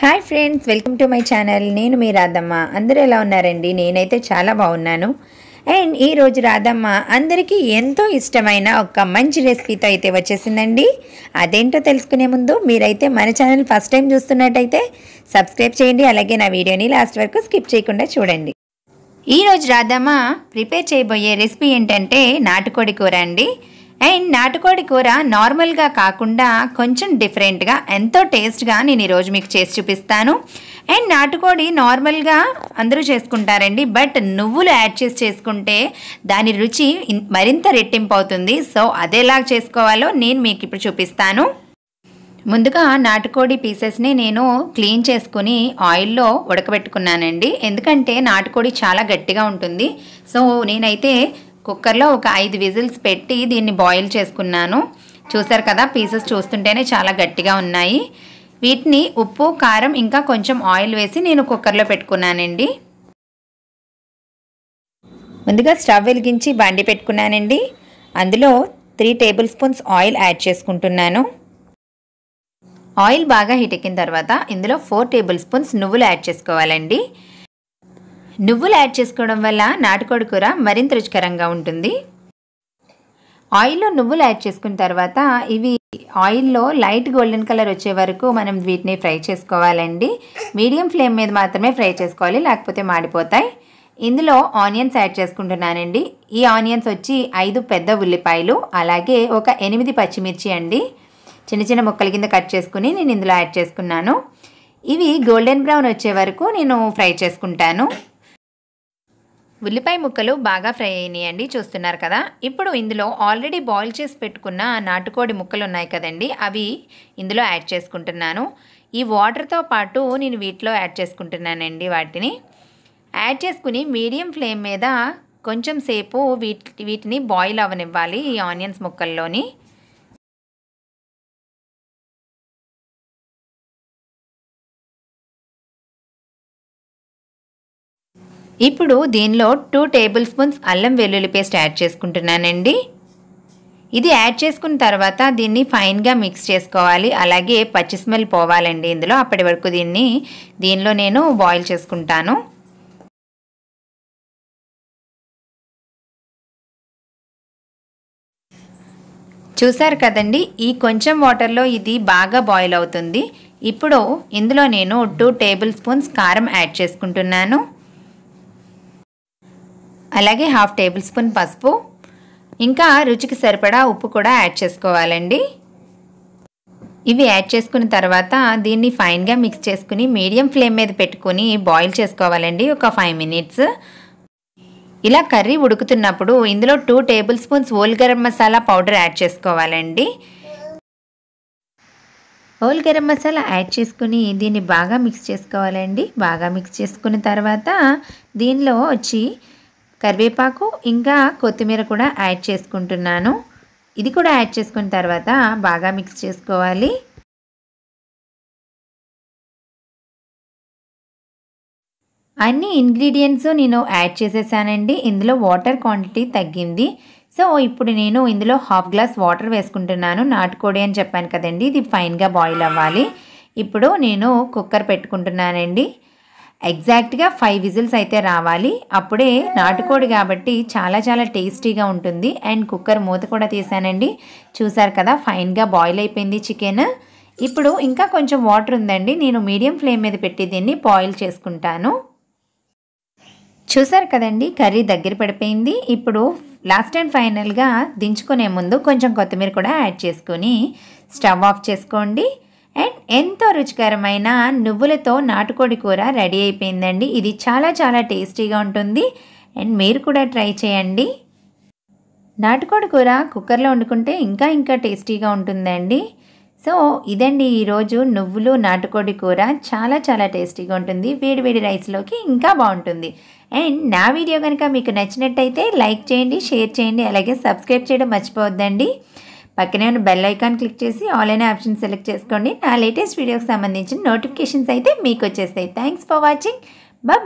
Hi friends welcome to my channel నేను మీ రాధమ్మ. అందరూ ఎలా ఉన్నారండి? నేనైతే చాలా బాగున్నాను. అండ్ ఈరోజు రాధమ్మ అందరికీ ఎంతో ఇష్టమైన ఒక మంచి రెసిపీతో అయితే వచ్చేసిందండి. అదేంటో తెలుసుకునే ముందు మీరైతే మన ఛానల్ ఫస్ట్ టైం చూస్తున్నట్టయితే సబ్స్క్రైబ్ చేయండి. అలాగే నా వీడియోని లాస్ట్ వరకు స్కిప్ చేయకుండా చూడండి. ఈరోజు రాధమ్మ ప్రిపేర్ చేయబోయే రెసిపీ ఏంటంటే నాటుకోడి కూర అండి. అండ్ నాటుకోడి కూర నార్మల్గా కాకుండా కొంచెం డిఫరెంట్గా ఎంతో టేస్ట్గా నేను ఈరోజు మీకు చేసి చూపిస్తాను. అండ్ నాటుకోడి నార్మల్గా అందరూ చేసుకుంటారండి బట్ నువ్వులు యాడ్ చేసి చేసుకుంటే దాని రుచి మరింత రెట్టింపు అవుతుంది. సో అదేలా చేసుకోవాలో నేను మీకు ఇప్పుడు చూపిస్తాను. ముందుగా నాటుకోడి పీసెస్ని నేను క్లీన్ చేసుకుని ఆయిల్లో ఉడకబెట్టుకున్నానండి. ఎందుకంటే నాటుకోడి చాలా గట్టిగా ఉంటుంది. సో నేనైతే కుక్కర్లో ఒక ఐదు విజిల్స్ పెట్టి దీన్ని బాయిల్ చేసుకున్నాను. చూసారు కదా పీసెస్ చూస్తుంటేనే చాలా గట్టిగా ఉన్నాయి. వీటిని ఉప్పు కారం ఇంకా కొంచెం ఆయిల్ వేసి నేను కుక్కర్లో పెట్టుకున్నానండి. ముందుగా స్టవ్ వెలిగించి బండి పెట్టుకున్నానండి. అందులో three table spoons oil add చేసుకుంటున్నాను. ఆయిల్ బాగా హీట్ ఎక్కిన తర్వాత ఇందులో ఫోర్ టేబుల్ స్పూన్స్ నువ్వులు యాడ్ చేసుకోవాలండి. నువ్వులు యాడ్ చేసుకోవడం వల్ల నాటుకోడి కూర మరింత రుచికరంగా ఉంటుంది. ఆయిల్లో నువ్వులు యాడ్ చేసుకున్న తర్వాత ఇవి ఆయిల్లో లైట్ గోల్డెన్ కలర్ వచ్చే వరకు మనం వీటిని ఫ్రై చేసుకోవాలండి. మీడియం ఫ్లేమ్ మీద మాత్రమే ఫ్రై చేసుకోవాలి లేకపోతే మాడిపోతాయి. ఇందులో ఆనియన్స్ యాడ్ చేసుకుంటున్నానండి. ఈ ఆనియన్స్ వచ్చి ఐదు పెద్ద ఉల్లిపాయలు అలాగే ఒక ఎనిమిది పచ్చిమిర్చి అండి. చిన్న చిన్న ముక్కల కింద కట్ చేసుకుని నేను ఇందులో యాడ్ చేసుకున్నాను. ఇవి గోల్డెన్ బ్రౌన్ వచ్చే వరకు నేను ఫ్రై చేసుకుంటాను. ఉల్లిపాయ ముక్కలు బాగా ఫ్రై అయినాయండి చూస్తున్నారు కదా. ఇప్పుడు ఇందులో ఆల్రెడీ బాయిల్ చేసి పెట్టుకున్న నాటుకోడి ముక్కలు ఉన్నాయి కదండి అవి ఇందులో యాడ్ చేసుకుంటున్నాను. ఈ వాటర్తో పాటు నేను వీటిలో యాడ్ చేసుకుంటున్నానండి వాటిని. యాడ్ చేసుకుని మీడియం ఫ్లేమ్ మీద కొంచెం సేపు వీటి వీటిని బాయిల్ అవనివ్వాలి ఈ ఆనియన్స్ ముక్కల్లోని. ఇప్పుడు దీనిలో టూ టేబుల్ స్పూన్స్ అల్లం వెల్లుల్లి పేస్ట్ యాడ్ చేసుకుంటున్నానండి. ఇది యాడ్ చేసుకున్న తర్వాత దీన్ని ఫైన్గా మిక్స్ చేసుకోవాలి. అలాగే పచ్చి స్మెల్ పోవాలండి ఇందులో. అప్పటి వరకు దీన్ని దీనిలో నేను బాయిల్ చేసుకుంటాను. చూసారు కదండి ఈ కొంచెం వాటర్లో ఇది బాగా బాయిల్ అవుతుంది. ఇప్పుడు ఇందులో నేను టూ టేబుల్ స్పూన్స్ కారం యాడ్ చేసుకుంటున్నాను. అలాగే హాఫ్ టేబుల్ స్పూన్ పసుపు. ఇంకా రుచికి సరిపడా ఉప్పు కూడా యాడ్ చేసుకోవాలండి. ఇవి యాడ్ చేసుకున్న తర్వాత దీన్ని ఫైన్గా మిక్స్ చేసుకుని మీడియం ఫ్లేమ్ మీద పెట్టుకుని బాయిల్ చేసుకోవాలండి ఒక ఫైవ్ మినిట్స్. ఇలా కర్రీ ఉడుకుతున్నప్పుడు ఇందులో two table spoons whole garam masala powder add చేసుకోవాలండి. ఓల్ గరం మసాలా యాడ్ చేసుకుని దీన్ని బాగా మిక్స్ చేసుకోవాలండి. బాగా మిక్స్ చేసుకున్న తర్వాత దీనిలో వచ్చి కరివేపాకు ఇంకా కొత్తిమీర కూడా యాడ్ చేసుకుంటున్నాను. ఇది కూడా యాడ్ చేసుకున్న తర్వాత బాగా మిక్స్ చేసుకోవాలి. అన్ని ఇంగ్రీడియంట్స్ నేను యాడ్ చేసేసానండి. ఇందులో వాటర్ క్వాంటిటీ తగ్గింది. సో ఇప్పుడు నేను ఇందులో హాఫ్ గ్లాస్ వాటర్ వేసుకుంటున్నాను. నాటుకోడి అని చెప్పాను కదండి. ఇది ఫైన్గా బాయిల్ అవ్వాలి. ఇప్పుడు నేను కుక్కర్ పెట్టుకుంటున్నానండి. ఎగ్జాక్ట్గా ఫైవ్ విజిల్స్ అయితే రావాలి. అప్పుడే నాటుకోడి కాబట్టి చాలా చాలా టేస్టీగా ఉంటుంది. అండ్ కుక్కర్ మూత కూడా తీసానండి. చూసారు కదా ఫైన్గా బాయిల్ అయిపోయింది చికెన్. ఇప్పుడు ఇంకా కొంచెం వాటర్ ఉందండి. నేను మీడియం ఫ్లేమ్ మీద పెట్టి దీన్ని బాయిల్ చేసుకుంటాను. చూసారు కదండి కర్రీ దగ్గర పడిపోయింది. ఇప్పుడు లాస్ట్ అండ్ ఫైనల్గా దించుకునే ముందు కొంచెం కొత్తిమీర కూడా యాడ్ చేసుకొని స్టవ్ ఆఫ్ చేసుకోండి. అండ్ ఎంతో రుచికరమైన నువ్వులతో నాటుకోడి కూర రెడీ అయిపోయిందండి. ఇది చాలా చాలా టేస్టీగా ఉంటుంది. అండ్ మీరు కూడా ట్రై చేయండి. నాటుకోడి కూర కుక్కర్లో వండుకుంటే ఇంకా ఇంకా టేస్టీగా ఉంటుందండి. సో ఇదండి ఈరోజు నువ్వులు నాటుకోడి కూర చాలా చాలా టేస్టీగా ఉంటుంది. వేడి వేడి రైస్లోకి ఇంకా బాగుంటుంది. అండ్ నా వీడియో కనుక మీకు నచ్చినట్టయితే లైక్ చేయండి షేర్ చేయండి అలాగే సబ్స్క్రైబ్ చేయడం మర్చిపోవద్దండి. పక్కనే ఉన్న బెల్ ఐకాన్ క్లిక్ చేసి ఆల్ అనే ఆప్షన్ సెలెక్ట్ చేసుకోండి. నా లేటెస్ట్ వీడియోకి సంబంధించిన నోటిఫికేషన్స్ అయితే మీకు వచ్చేస్తాయి. Thanks for watching bye